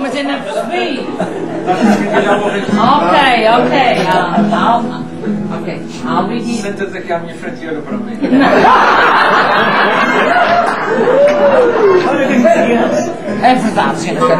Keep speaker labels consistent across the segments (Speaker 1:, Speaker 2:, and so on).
Speaker 1: mas eu não percebi.
Speaker 2: Ok,
Speaker 1: Ok, ok, ah. Ok, I'll be here.
Speaker 2: Senta-te aqui à minha frente e olha para mim.
Speaker 1: É verdade, Jennifer.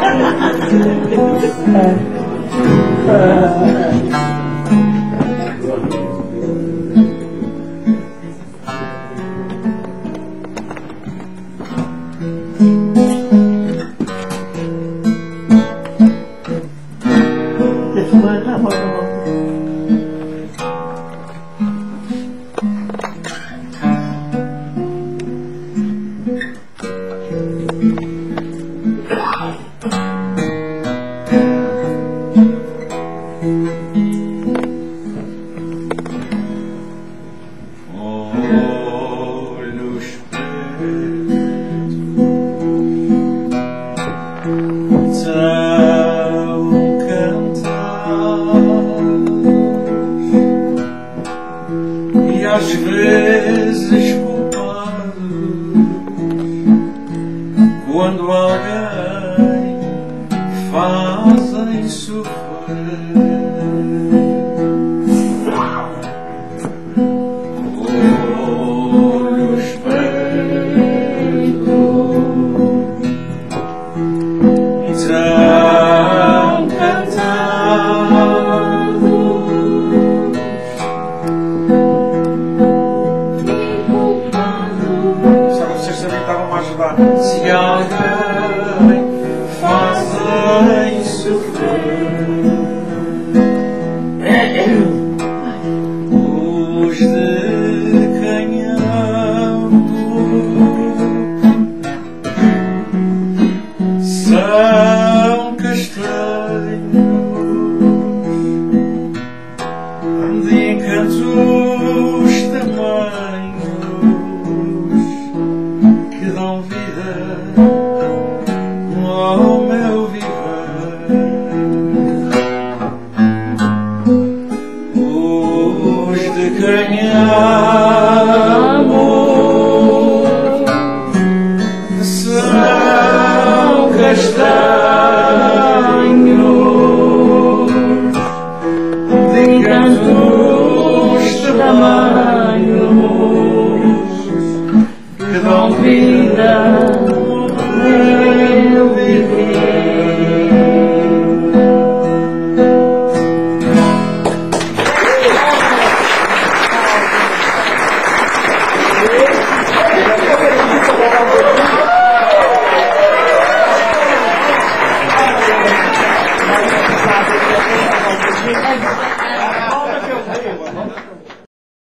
Speaker 2: Às vezes culpados quando alguém fazem sofrer. Vocês também estavam ajudar. Se alguém fazem sofrer os de canhão Os de
Speaker 1: Gracias.